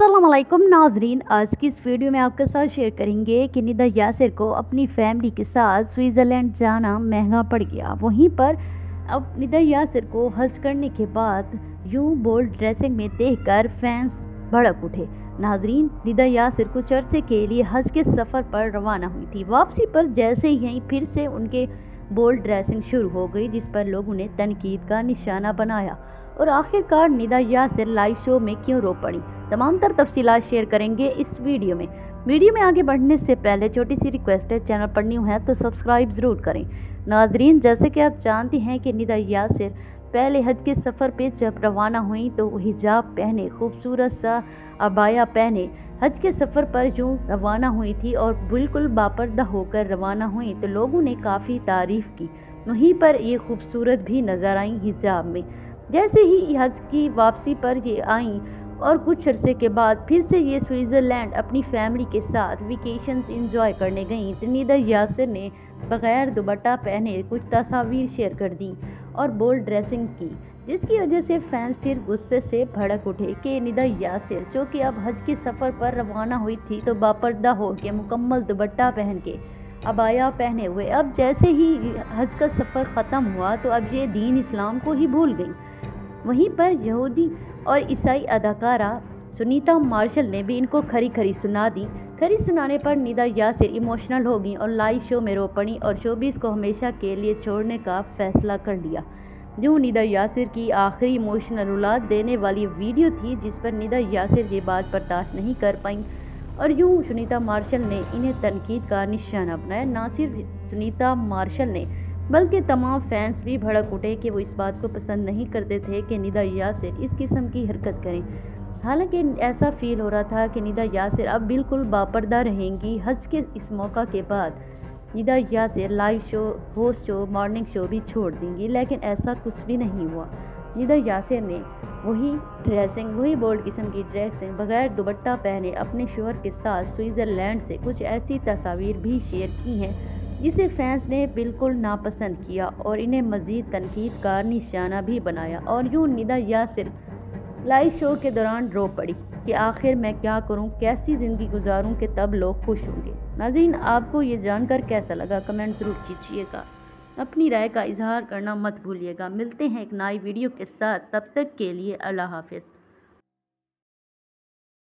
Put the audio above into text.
السلام علیکم ناظرین آج کی اس ویڈیو میں آپ کے ساتھ شیئر کریں گے کہ ندا یاسر کو اپنی فیملی کے ساتھ سوئٹزرلینڈ جانا مہنگا پڑ گیا۔ وہیں پر اب ندا یاسر کو حج کرنے کے بعد یوں بولڈ ڈریسنگ میں دیکھ کر فینس بھڑک اٹھے۔ ناظرین، ندا یاسر کچھ عرصے کے لیے حج کے سفر پر روانہ ہوئی تھی۔ واپسی پر جیسے ہی پھر سے ان کے بولڈ ڈریسنگ شروع ہو گئی، جس پر لوگوں نے تنقید کا نشانہ بنایا۔ اور آخر کار ندا یاسر لائیو شو میں کیوں رو پڑی؟ تمام تر تفصیلات شیئر کریں گے اس ویڈیو میں۔ ویڈیو میں آگے بڑھنے سے پہلے چھوٹی سی ریکویسٹ ہے چینل پر نیو ہے تو سبسکرائب ضرور کریں۔ ناظرین، جیسے کہ آپ جانتے ہیں کہ ندا یاسر پہلے حج کے سفر پہ جب روانہ ہوئیں تو وہ حجاب پہنے، خوبصورت سا ابایا پہنے۔ حج کے سفر پر جو روانہ ہوئی تھی اور بالکل باپردہ ہو کر روانہ ہوئیں تو لوگوں نے کافی تعریف کی۔ وہیں پر یہ خوبصورت بھی نظر آئیں حجاب میں۔ جیسے ہی حج کی واپسی پر یہ آئیں اور کچھ عرصے کے بعد پھر سے یہ سوئٹزرلینڈ اپنی فیملی کے ساتھ ویکیشنز انجوائے کرنے گئیں۔ تنیدہ یاسر نے بغیر دوبٹہ پہنے کچھ تصاویر شیئر کر دیں اور بولڈ ڈریسنگ کی، جس کی وجہ سے فینس پھر غصے سے بھڑک اٹھے کہ ندا یاسر جو کہ اب حج کے سفر پر روانہ ہوئی تھی تو باپردہ ہو کے مکمل دوبٹہ پہن کے ابایا پہنے ہوئے۔ اب جیسے ہی حج کا سفر ختم ہوا تو اب یہ دین اسلام کو ہی بھول گئی۔ وہیں پر یہودی اور عیسائی اداکارہ سنیتا مارشل نے بھی ان کو کھری کھری سنا دی۔ کھری سنانے پر ندا یاسر ایموشنل ہو گئیں اور لائیو شو میں رو پڑی اور شوبیز کو ہمیشہ کے لیے چھوڑنے کا فیصلہ کر لیا۔ جو ندا یاسر کی آخری ایموشنل اولاد دینے والی ویڈیو تھی جس پر ندا یاسر یہ بات برداشت نہیں کر پائیں۔ اور یوں سنیتا مارشل نے انہیں تنقید کا نشانہ بنایا۔ نہ صرف سنیتا مارشل نے بلکہ تمام فینس بھی بھڑک اٹھے کہ وہ اس بات کو پسند نہیں کرتے تھے کہ ندا یاسر اس قسم کی حرکت کریں۔ حالانکہ ایسا فیل ہو رہا تھا کہ ندا یاسر اب بالکل باپردہ رہیں گی حج کے اس موقع کے بعد۔ Nida Yasir live show host show morning show بھی چھوڑ دیں گی، لیکن ایسا کچھ بھی نہیں ہوا۔ ندا یاسر نے وہی ڈریسنگ وہی بولڈ قسم کی ڈریسنگ بغیر دوبٹہ پہنے اپنے شوہر کے ساتھ سوئٹزرلینڈ سے کچھ ایسی تصاویر بھی شیئر کی ہیں۔ جسے فینس نے بالکل ناپسند کیا اور انہیں مزید تنقید کا نشانہ بھی بنایا اور یوں ندا یا صرف لائیو شو کے دوران رو پڑی کہ آخر میں کیا کروں، کیسی زندگی گزاروں کہ تب لوگ خوش ہوں گے۔ ناظرین، آپ کو یہ جان کر کیسا لگا؟ کمنٹ ضرور کیجیے گا۔ اپنی رائے کا اظہار کرنا مت بھولیے گا۔ ملتے ہیں ایک نئی ویڈیو کے ساتھ۔ تب تک کے لیے اللہ حافظ۔